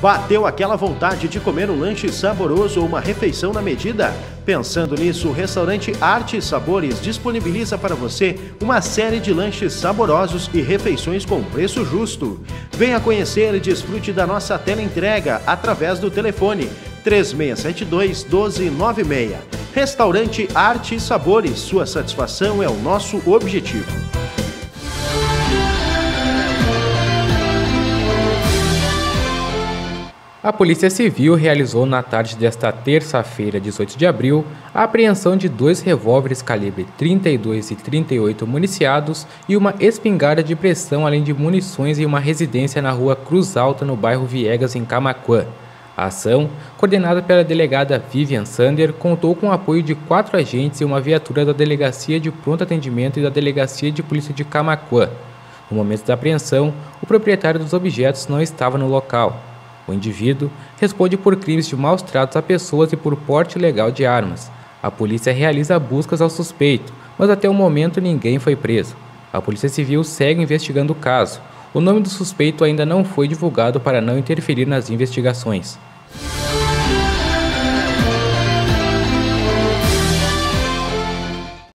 Bateu aquela vontade de comer um lanche saboroso ou uma refeição na medida? Pensando nisso, o restaurante Arte e Sabores disponibiliza para você uma série de lanches saborosos e refeições com preço justo. Venha conhecer e desfrute da nossa tela entrega através do telefone 3672 1296. Restaurante Arte e Sabores, sua satisfação é o nosso objetivo. A Polícia Civil realizou na tarde desta terça-feira, 18 de abril, a apreensão de dois revólveres calibre 32 e 38 municiados e uma espingarda de pressão, além de munições em uma residência na rua Cruz Alta, no bairro Viegas, em Camaquã. A ação, coordenada pela delegada Vivian Sander, contou com o apoio de quatro agentes e uma viatura da Delegacia de Pronto Atendimento e da Delegacia de Polícia de Camaquã. No momento da apreensão, o proprietário dos objetos não estava no local. O indivíduo responde por crimes de maus tratos a pessoas e por porte ilegal de armas. A polícia realiza buscas ao suspeito, mas até o momento ninguém foi preso. A Polícia Civil segue investigando o caso. O nome do suspeito ainda não foi divulgado para não interferir nas investigações.